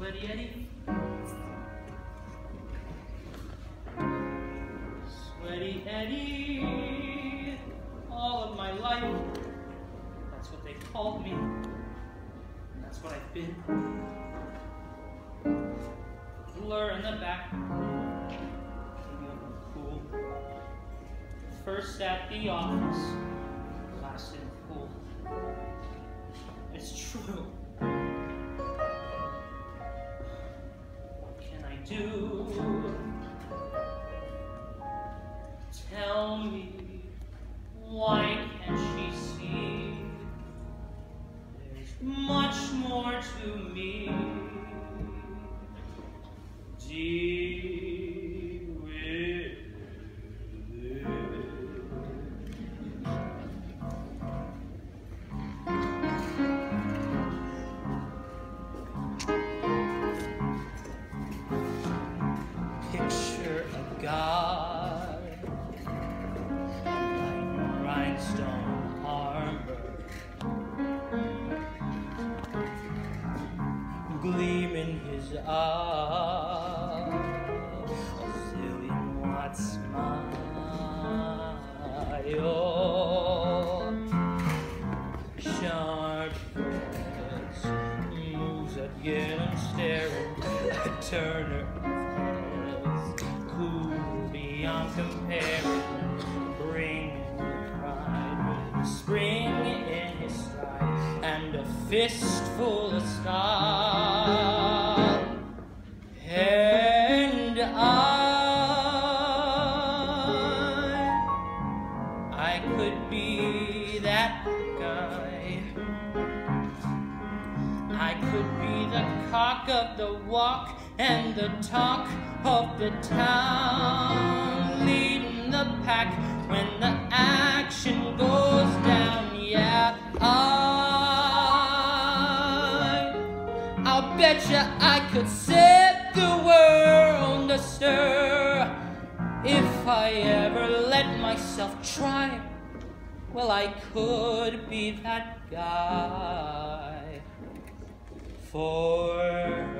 Sweaty Eddie. Sweaty Eddie. All of my life. That's what they called me. And that's what I've been. Blur in the back. Pool. First at the office. Last in the pool. It's true. Do? Tell me, why can't she see? There's much more to me. Deal gleam in his eye, a zillion watt smile. Sharp words, moves get him staring. A turner of heads, cool beyond comparing, bring pride spring in his stride and a fistful of style. Could be the cock of the walk and the talk of the town, leading the pack when the action goes down. Yeah, I, I'll betcha I could set the world astir if I ever let myself try. Well, I could be that guy for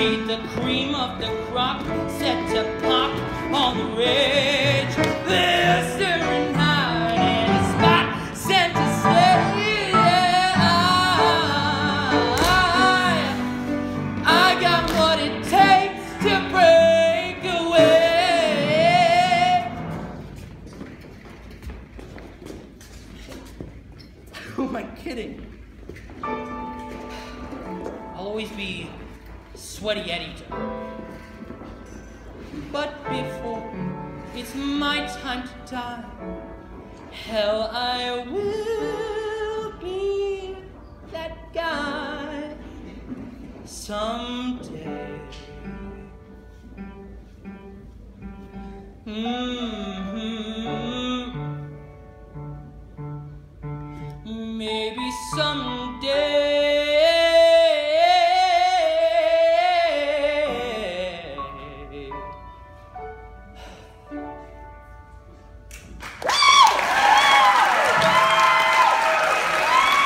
Be the cream of the crop, set to pop on the ridge. This serenade in a spot, sent to yeah, I, I got what it takes to break away. Who am I kidding? I'll always be Sweaty Eddie. But before it's my time to die, Hell, I will be that guy someday. Mhm. Maybe someday.